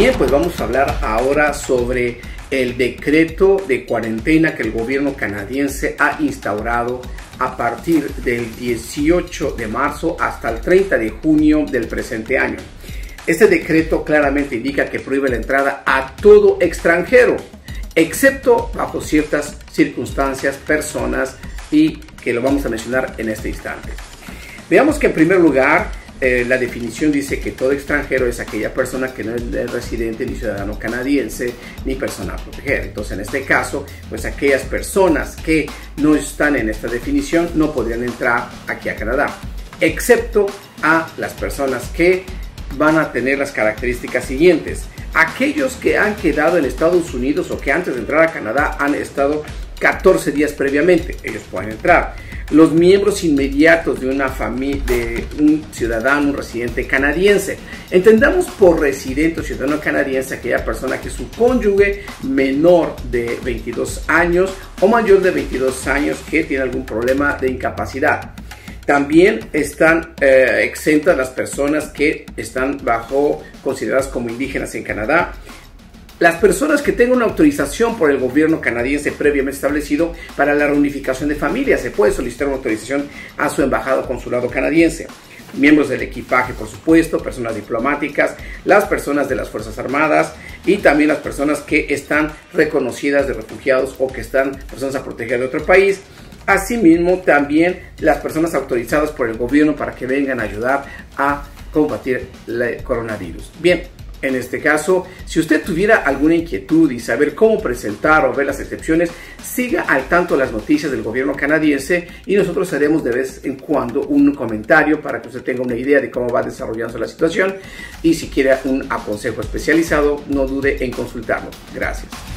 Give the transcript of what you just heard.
Bien, pues vamos a hablar ahora sobre el decreto de cuarentena que el gobierno canadiense ha instaurado a partir del 18 de marzo hasta el 30 de junio del presente año. Este decreto claramente indica que prohíbe la entrada a todo extranjero, excepto bajo ciertas circunstancias, personas y que lo vamos a mencionar en este instante. Veamos que en primer lugar eh, la definición dice que todo extranjero es aquella persona que no es residente ni ciudadano canadiense ni persona a proteger. Entonces, en este caso, pues aquellas personas que no están en esta definición no podrían entrar aquí a Canadá, excepto a las personas que van a tener las características siguientes. Aquellos que han quedado en Estados Unidos o que antes de entrar a Canadá han estado 14 días previamente, ellos pueden entrar los miembros inmediatos de una familia, de un ciudadano, un residente canadiense. Entendamos por residente o ciudadano canadiense aquella persona que su cónyuge menor de 22 años o mayor de 22 años que tiene algún problema de incapacidad. También están eh, exentas las personas que están bajo consideradas como indígenas en Canadá las personas que tengan una autorización por el gobierno canadiense previamente establecido para la reunificación de familias, se puede solicitar una autorización a su embajado consulado canadiense. Miembros del equipaje, por supuesto, personas diplomáticas, las personas de las Fuerzas Armadas y también las personas que están reconocidas de refugiados o que están personas a proteger de otro país. Asimismo, también las personas autorizadas por el gobierno para que vengan a ayudar a combatir el coronavirus. Bien, en este caso, si usted tuviera alguna inquietud y saber cómo presentar o ver las excepciones, siga al tanto las noticias del gobierno canadiense y nosotros haremos de vez en cuando un comentario para que usted tenga una idea de cómo va desarrollándose la situación y si quiere un consejo especializado, no dude en consultarnos. Gracias.